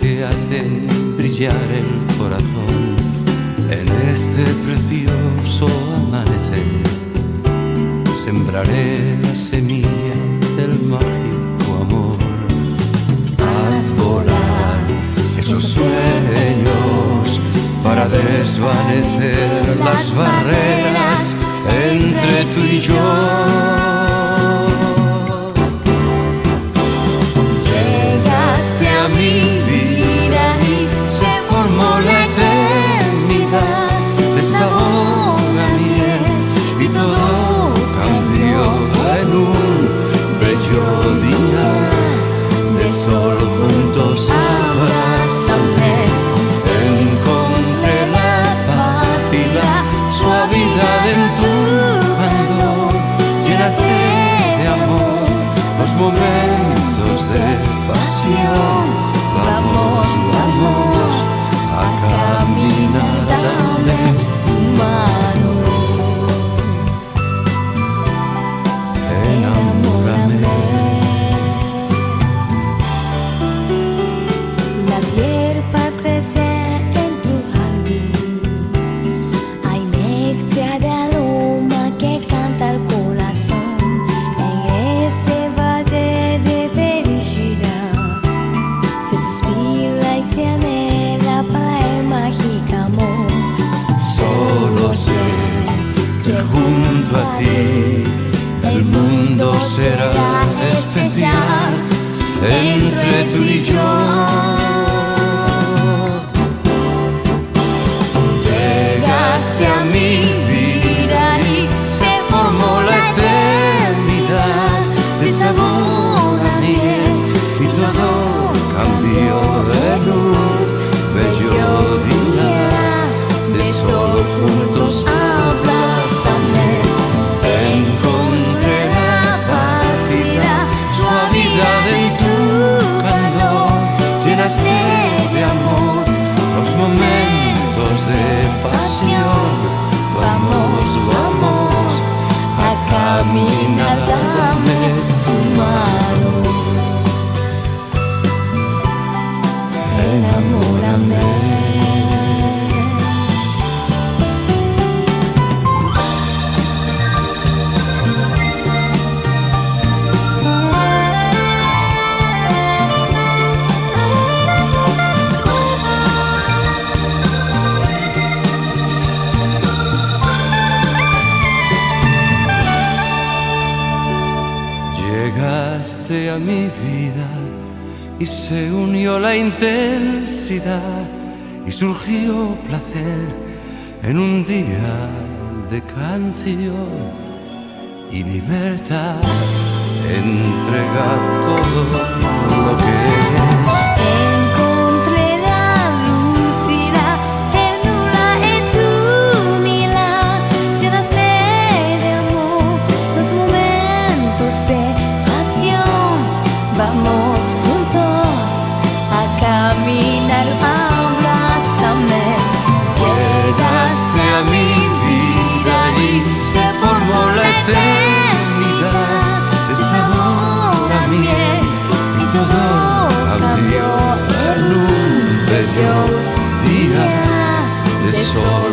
que hacen brillar el corazón en este precioso amanecer. Sembraré la semilla del mágico amor. Haz volar esos sueños para desvanecer las barreras entre tú y yo. momentos. 对酒 Llegaste a mi vida y se unió la intensidad y surgió placer en un día de canción y libertad. Entrega todo abrázame. Llegaste a mi vida y se formó la eternidad de sabor a miel y todo cambió en un bello día de sol.